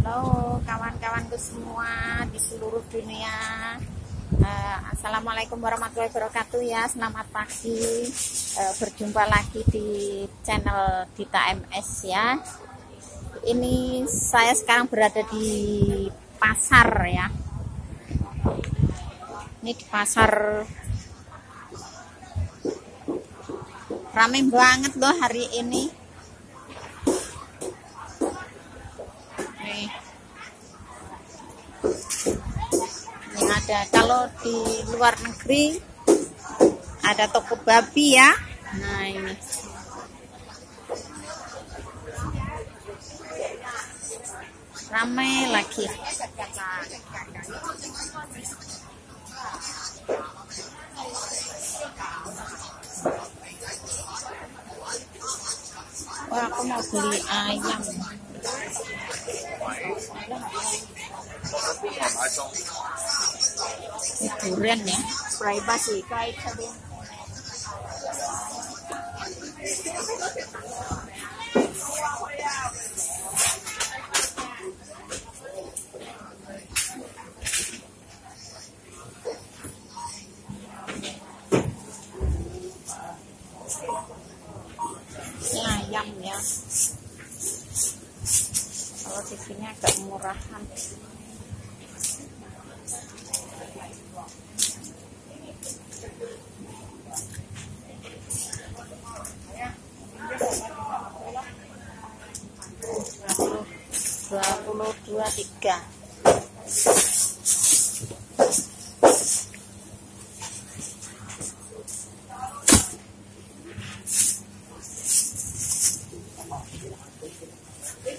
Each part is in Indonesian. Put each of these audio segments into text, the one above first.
Halo kawan-kawanku semua di seluruh dunia. Uh, Assalamualaikum warahmatullahi wabarakatuh ya. Selamat pagi. Uh, Berjumpa lagi di channel Dita MS ya. Ini saya sekarang berada di pasar ya. Ini di pasar. Rame banget loh hari ini ada. Kalau di luar negeri ada toko babi ya. Nah ini. Ramai lagi. Wah, aku mau beli ayam. Durian ya, privacy kayak tadi. Ini ayam ya. Kalau di sini agak murahan. Dua puluh dua tiga.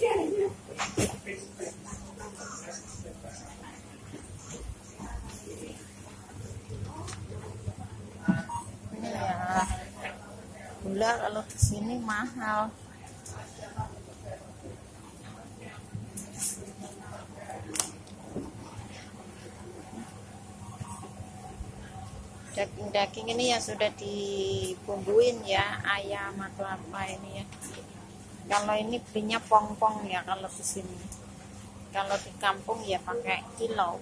Ya gula kalau di sini mahal daging-daging ini ya sudah dibumbuin ya ayam atau apa ini ya. Kalau ini belinya pong-pong ya kalau di sini. Kalau di kampung ya pakai kilo.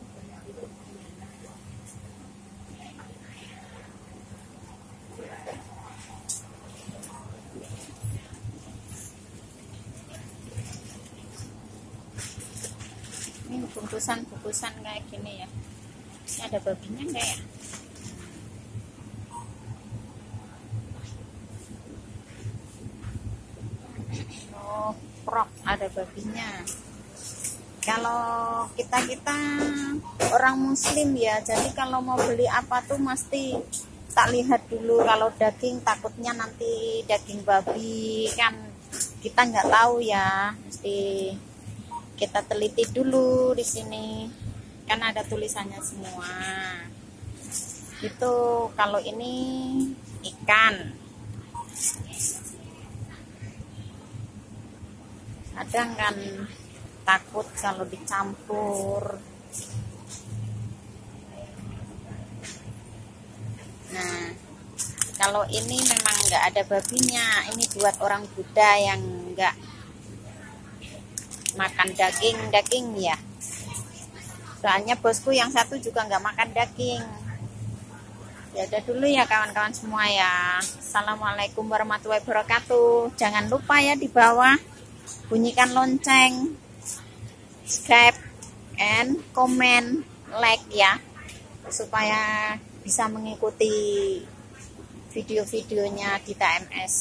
Ini bungkusan-bungkusan kayak gini ya. Ini ada babinya enggak ya oh prok ada babinya. Kalau kita kita orang muslim ya jadi kalau mau beli apa tuh mesti tak lihat dulu. Kalau daging takutnya nanti daging babi kan kita nggak tahu ya. Mesti kita teliti dulu di sini. Kan ada tulisannya semua. Itu kalau ini ikan kadang kan takut kalau dicampur. Nah kalau ini memang nggak ada babinya ini buat orang Buddha yang nggak makan daging daging ya. Soalnya bosku yang satu juga nggak makan daging. Ya udah dulu ya kawan-kawan semua ya. Assalamualaikum warahmatullahi wabarakatuh. Jangan lupa ya di bawah bunyikan lonceng subscribe and comment like ya supaya bisa mengikuti video-videonya kita MS